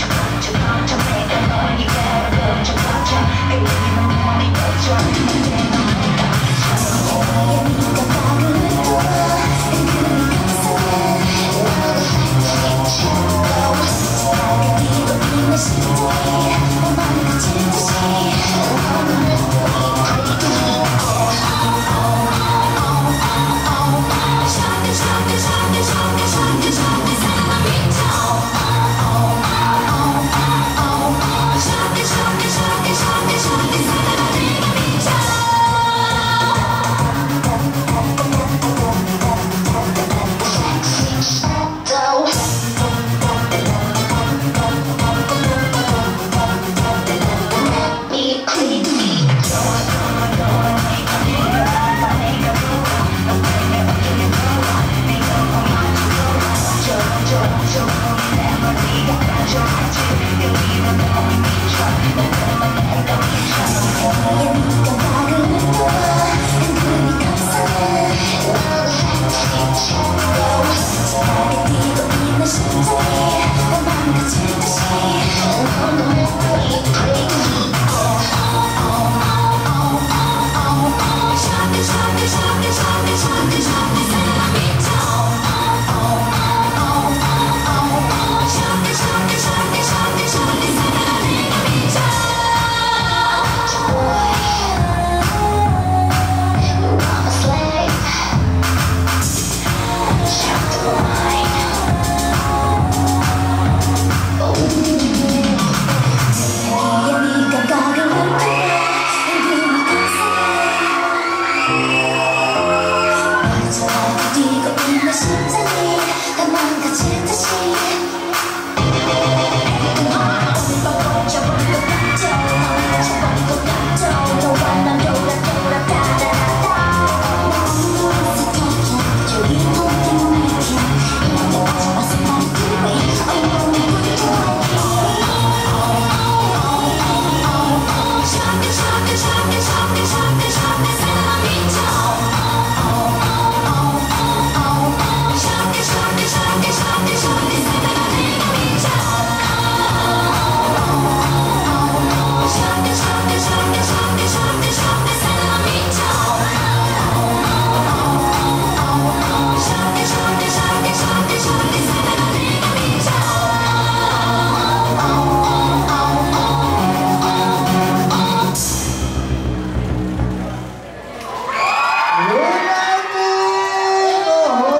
to, to make a noise. someone Thank you.